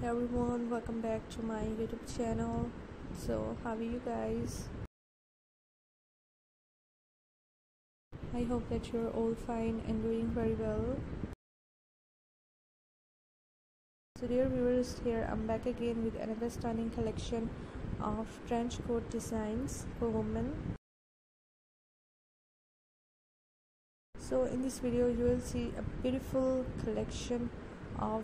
Everyone welcome back to my youtube channel. So how are you guys? I hope that you're all fine and doing very well. So dear viewers here i'm back again with another stunning collection of trench coat designs for women. So in this video you will see a beautiful collection of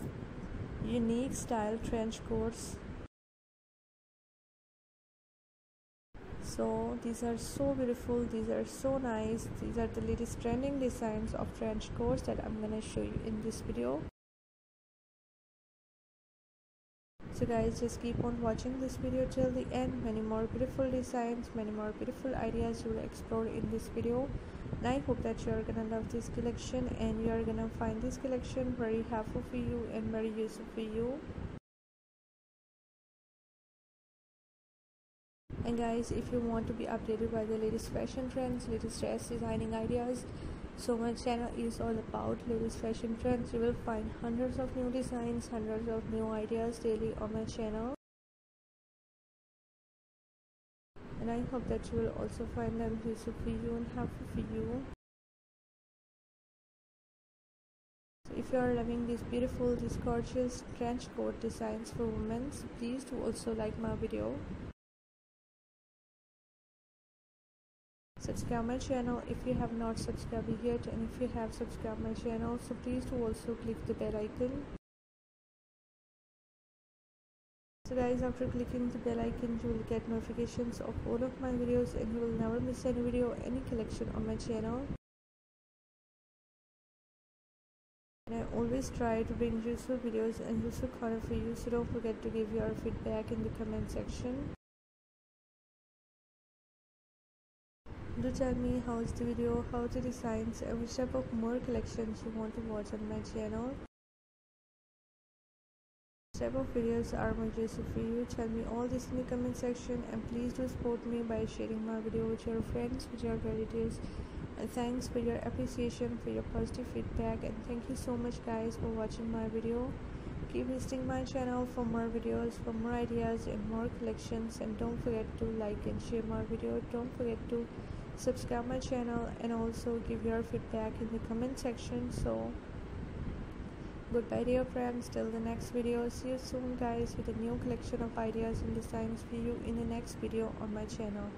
unique style trench coats. So these are so beautiful these are so nice these are the latest trending designs of trench coats that i'm gonna show you in this video so guys just keep on watching this video till the end. Many more beautiful designs many more beautiful ideas you will explore in this video. And i hope that you are gonna love this collection and you are gonna find this collection very helpful for you and very useful for you. And guys if you want to be updated by the latest fashion trends latest dress designing ideas so my channel is all about latest fashion trends you will find hundreds of new designs hundreds of new ideas daily on my channel and I hope that you will also find them useful for you and helpful for you. So if you are loving these beautiful, these gorgeous trench coat designs for women, please do also like my video. Subscribe my channel if you have not subscribed yet and if you have subscribed my channel so please do also click the bell icon. So guys after clicking the bell icon you will get notifications of all of my videos and you will never miss any video any collection on my channel. And I always try to bring useful videos and useful content for you so don't forget to give your feedback in the comment section do tell me how is the video? How the designs and which type of more collections you want to watch on my channel? Type of videos are more useful for you. Tell me all this in the comment section and please do support me by sharing my video with your friends with your relatives. And thanks for your appreciation for your positive feedback. And thank you so much guys for watching my video. Keep visiting my channel for more videos for more ideas and more collections. And don't forget to like and share my video. Don't forget to subscribe my channel and also give your feedback in the comment section so Goodbye dear friends till the next video. See you soon guys with a new collection of ideas and designs for you in the next video on my channel.